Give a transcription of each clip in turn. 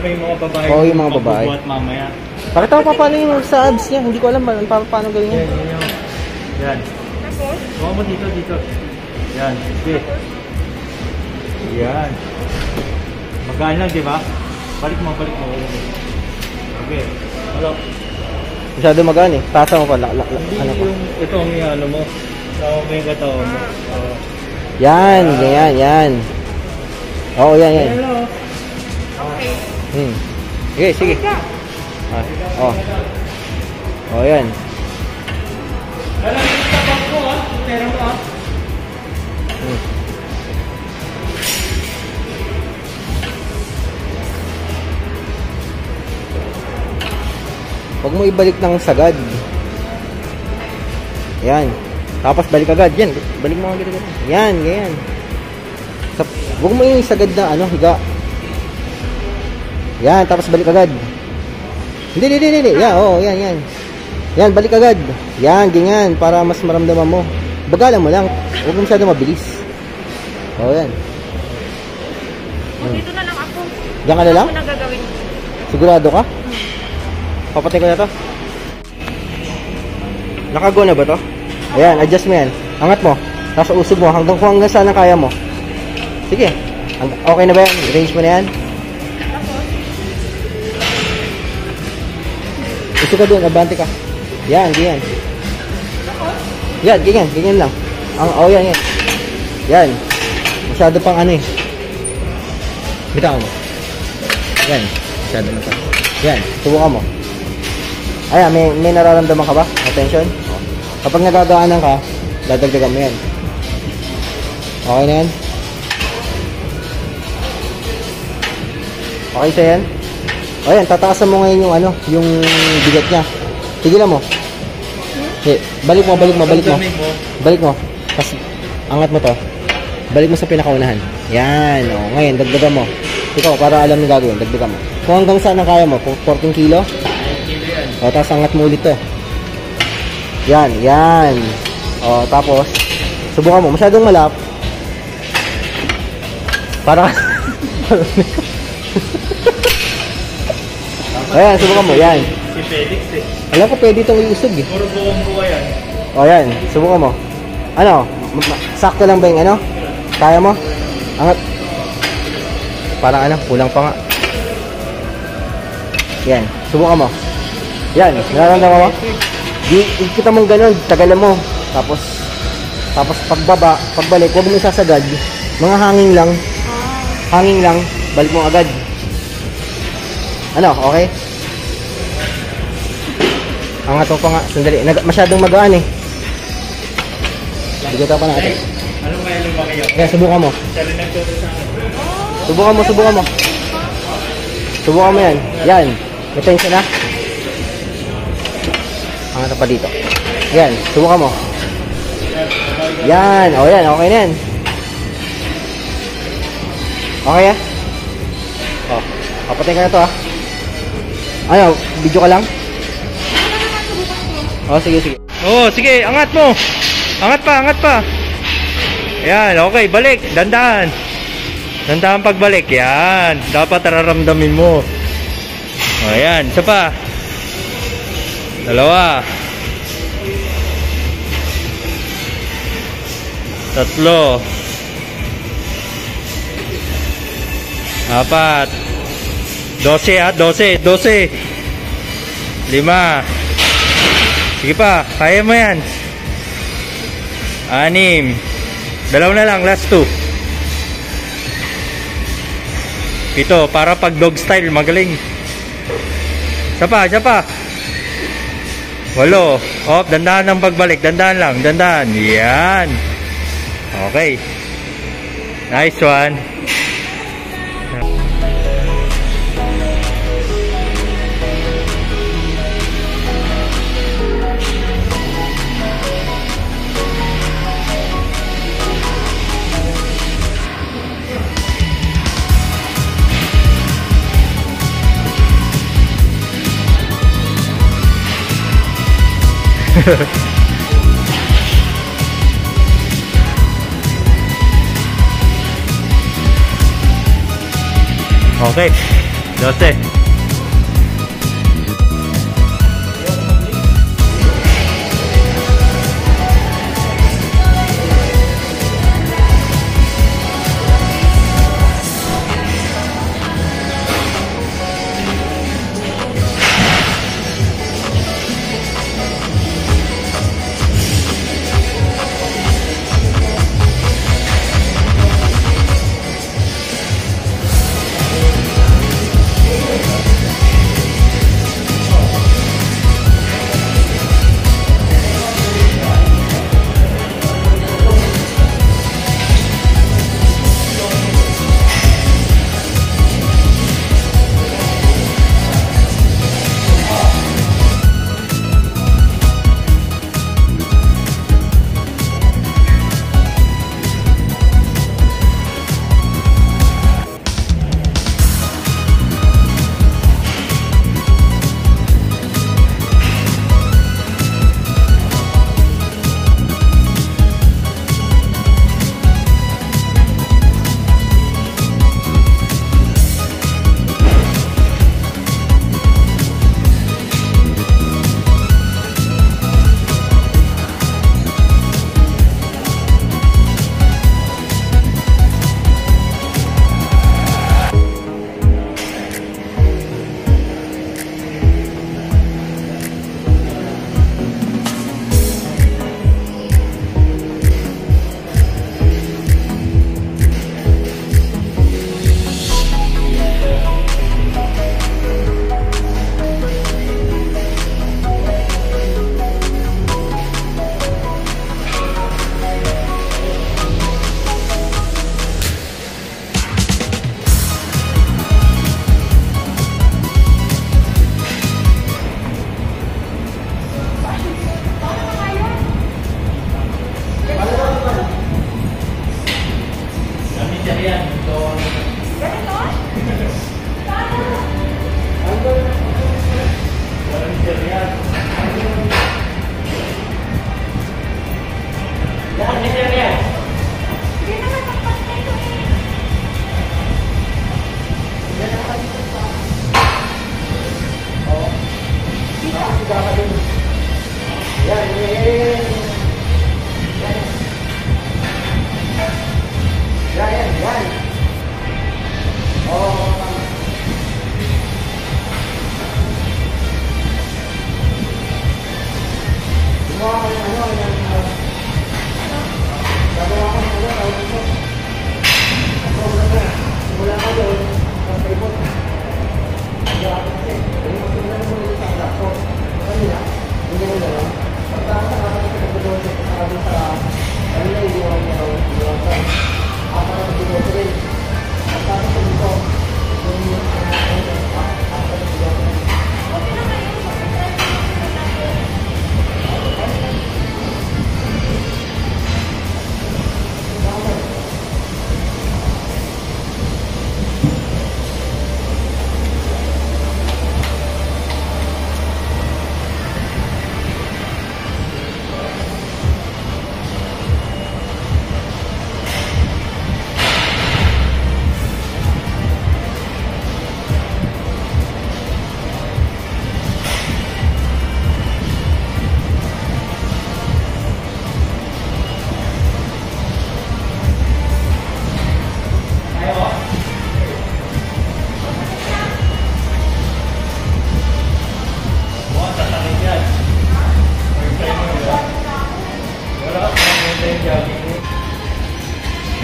Mo yung mga babae. Oo, yung mga babae. Mamaya. Pakita mo pa paano yung sa abs niya. Hindi ko alam pa, pa, paano gawin Yan, niya. yan, yan. Yan. Tapos, Huwag mo dito, dito. Yan. Sige. Yan. Magaan lang, di ba? Balik mo, balik mo. Okay. Hello. Masyado magaan eh. Tasa mo pa. La, la, la, Hindi ano pa. yung, ito ang yung ano mo. Tama mo yung katawan mo. Oo. Yan, yan, yan. Oo, yan, yan. Hello. okay. Hmm. Sige, sige. Ah, oh. Oh, yan. Mo sa bag ko ah. Pera mo ah. Hmm. Huwag mo ibalik ng sagad. Yan. Tapos balik agad. Yan. Balik mo agad agad. Yan, ganyan. Sa, huwag mo yung sagad na ano, higa. Yan, tapos balik agad. Hindi, hindi, hindi, hindi. Yan, oo, yan, yan. Yan, balik agad. Yan, ganyan. Para mas maramdaman mo. Bagalan mo lang. Huwag mo masyado mabilis. Oo, yan. O, dito na lang ako. Diyan ka na lang? Ano gagawin? Sigurado ka? Papatay ko na to. Nakago na ba to? Ayan, adjust mo yan. Angat mo. Tapos usog mo hanggang kung hanggang saan kaya mo. Sige. Okay na ba yan? Range mo na yan? Usog ka doon, abante ka. Yan, ganyan. Yan, ganyan, ganyan lang. Ang, oh, yan, yan. Yan. Masyado pang ano eh. Bitaw mo. Yan. Masyado na pa. Yan, subukan mo. Ayan, may, may nararamdaman ka ba? Attention? Kapag nagagaanan ka, dadagdagan mo yan. Okay na yan? Okay sa yan? O yan, tataasan mo ngayon yung ano, yung bigat niya. Tigilan mo. Okay, balik mo, balik mo, balik mo. Balik mo. Tapos, angat mo to. Balik mo sa pinakaunahan. Yan. O, ngayon, dagdagan mo. Ikaw, para alam yung gagawin, dagdagan mo. Kung hanggang saan ang kaya mo, kung 14 kilo, Kilo yan. o, tapos angat mo ulit to. Yan, yan. O, tapos, subukan mo. Masyadong malap. Para, Ayan, subukan mo. Yan. Si Felix eh. Alam ko pwede itong iusog eh. Puro buong buwa yan. O yan, subukan mo. Ano? Sakto lang ba yung ano? Kaya mo? Angat. Parang ano, kulang pa nga. Yan, subukan mo. Yan, nararamdaman mo? Di, ikita mong ganun, tagalan mo. Tapos, tapos pagbaba, pagbalik, huwag mo isasagad. Mga hangin lang, hangin lang, balik mo agad. Ano, okay? Angat mo pa nga, sandali. Nag- masyadong magaan eh. Bigyan pa natin. Ano kaya lumaki ako? Kaya subukan mo. Subukan mo, subukan mo. Subukan mo yan. Yan. May tension na. Angat pa dito. Yan. Subukan mo. Yan. O yan. Okay na yan. Okay ah? O. Kapatay ka na to ah. Ano? Video ka lang? O sige, sige. Oo, sige, angat mo. Angat pa, angat pa. Yan, okay, balik. Dandan. Dandan pagbalik. Yan. Dapat nararamdamin mo. Ayan, isa pa. Dalawa. Tatlo. Apat. Dose ah, dose, dose. Lima. Sige pa, kaya mo yan. Anim. Dalaw na lang, last two. Pito, para pag dog style, magaling. Isa pa, isa pa. Walo. Hop, dandahan ng pagbalik. Dandahan lang, dandahan. Yan. Okay. Nice one. Okay. 12.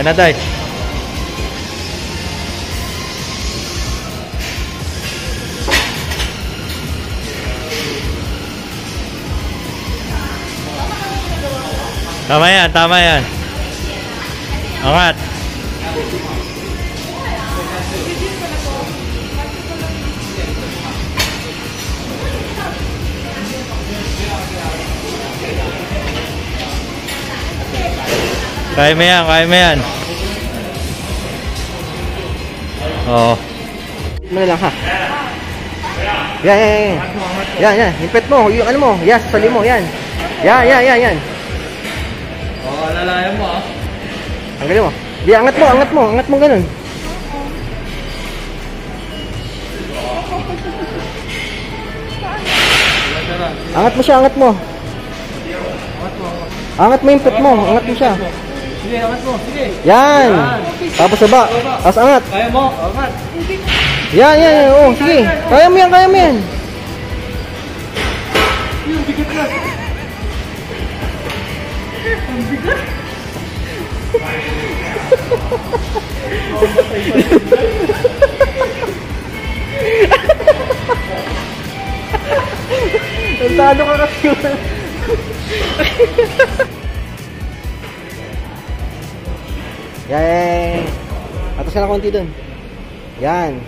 Ayan na, Day. Tama yan, tama yan. Angat. Kaya mo yan, kaya mo yan. Oo. Ano lang ha? Yan, yan, yan. Yan, yan. Yung pet mo, yung ano mo. Yan, sasali mo. Yan. Yan, yan, yan, yan. Oo, alalayan mo ah. Ang galing mo. Di, angat mo, angat mo. Angat mo ganun. Angat mo siya, angat mo. Angat mo yung pet mo. Angat mo siya. Sige, angat mo. Sige. Yan. Tapos baba. Tapos angat. Kaya mo. Angat. Yan, yan, yan. Oh, sige. Kaya mo yan, kaya mo yan. Tantado ka kasi. Yay! Atas ka na konti dun. Yan.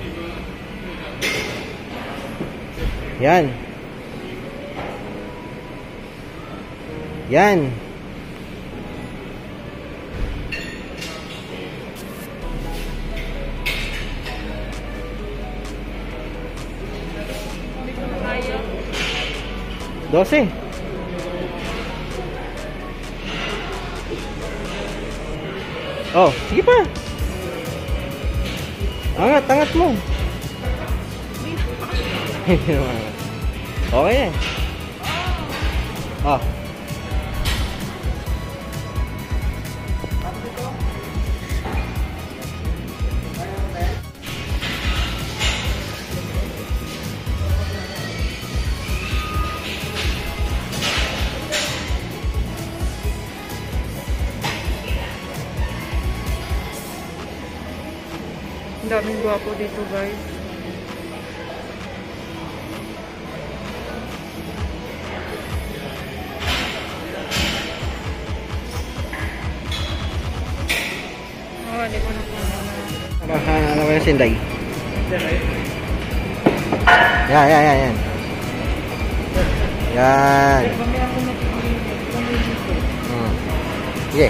Yan. Yan. Kaya. Oh, sige pa. Angat, angat mo. okay yan. Oh. Daming gwapo dito guys. Oh, hindi ko na po na. Baka ano ba yung sinday? Yan, yan, yan, yan. Yan. Hmm. Sige.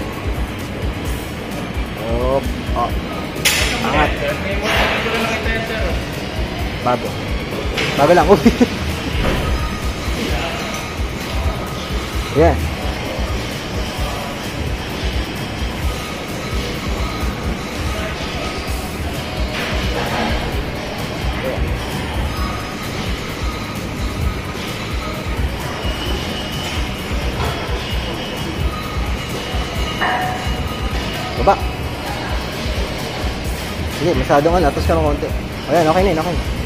Op. Oh. Angat. Bago. Bago lang. Uy. Yan. Sige, masyadong ano, atas ka ng konti. Ayan, okay na yun, okay na.